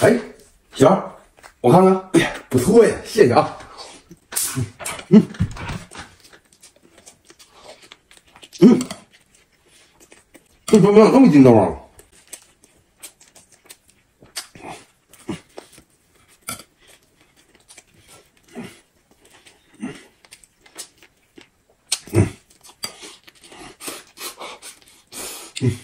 哎，行，我看看，不错呀，谢谢啊。嗯，嗯，这怎么有这么筋道啊？嗯。嗯，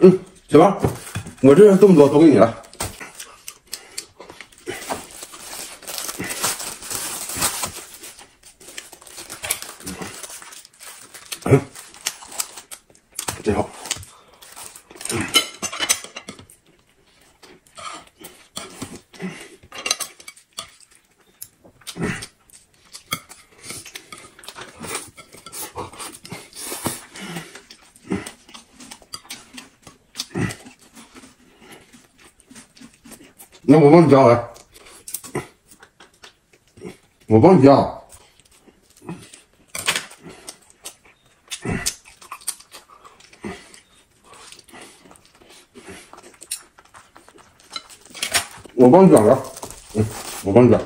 嗯小王，我这这么多都给你了。嗯，真好。那我帮你加来，我帮你加。我帮你加了，我帮你加。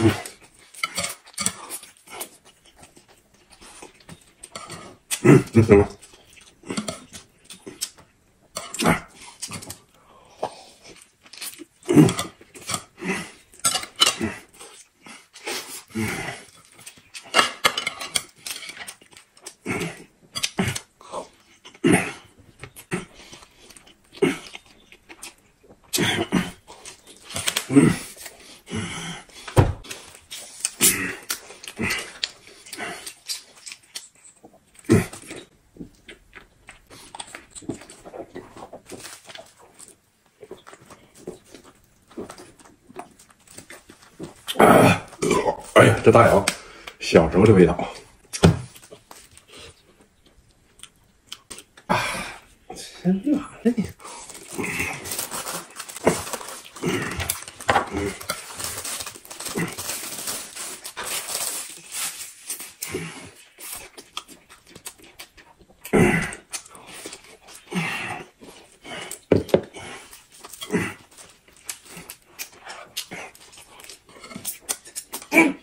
嗯，うん、ちょっと待うん。哎呀，这大洋，小时候的味道。啊，真完了你。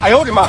哎呦我的妈！